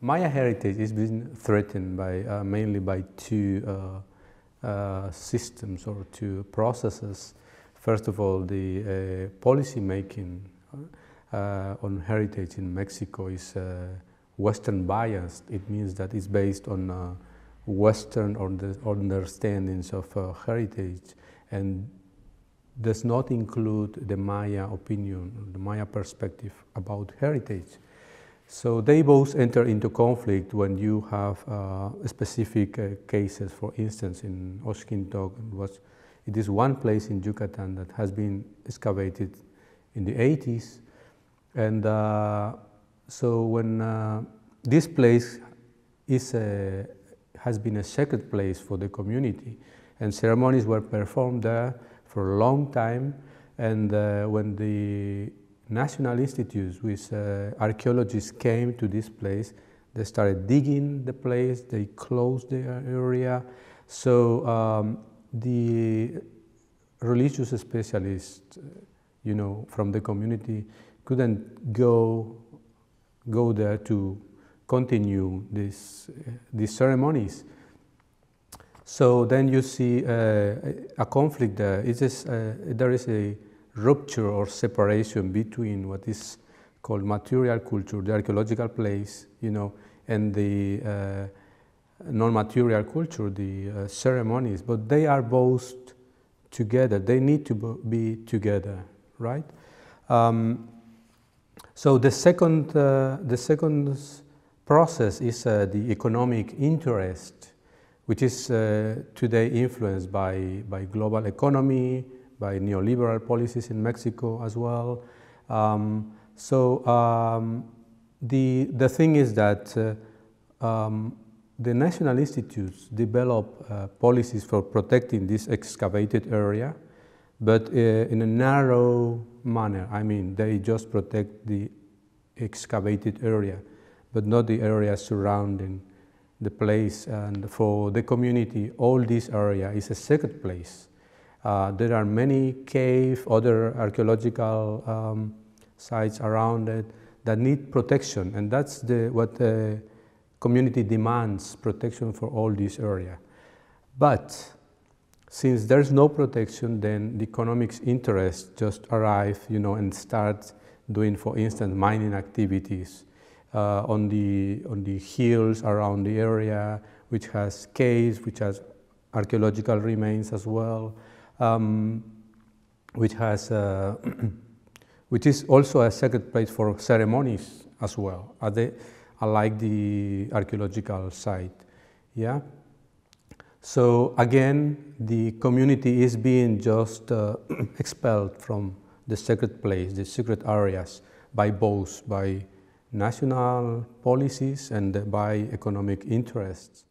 Maya heritage is being threatened by uh, mainly by two uh, uh, systems or two processes. First of all, the uh, policy making uh, on heritage in Mexico is Western biased. It means that it's based on Western understandings of heritage and does not include the Maya opinion, the Maya perspective about heritage. So they both enter into conflict when you have uh, specific uh, cases. For instance, in Oxkintoc, was, it is one place in Yucatan that has been excavated in the 80s. And uh, so when uh, this place is a, has been a sacred place for the community, and ceremonies were performed there for a long time, and uh, when the national institutes with uh, archaeologists came to this place. They started digging the place, they closed the area. So um, the religious specialists, you know, from the community couldn't go, go there to continue this, uh, these ceremonies. So then you see uh, a conflict there. It is, uh, there is a rupture or separation between what is called material culture, the archaeological place, you know, and the uh, non-material culture, the uh, ceremonies, but they are both together. They need to be together, right? Um, so the second, uh, the second process is uh, the economic interest, which is uh, today influenced by, by global economy, by neoliberal policies in Mexico as well. Um, so um, the, the thing is that uh, um, the national institutes develop uh, policies for protecting this excavated area, but uh, in a narrow manner. I mean, they just protect the excavated area, but not the area surrounding the place. And for the community, all this area is a sacred place. Uh, there are many cave, other archaeological um, sites around it that need protection, and that's the, what the community demands, protection for all this area. But since there's no protection, then the economic interests just arrive, you know, and start doing, for instance, mining activities uh, on, the, on the hills around the area, which has caves, which has archaeological remains as well um, which has uh, which is also a sacred place for ceremonies as well, like the archaeological site. Yeah. So again, the community is being just uh, expelled from the sacred place, the sacred areas, by both by national policies and by economic interests.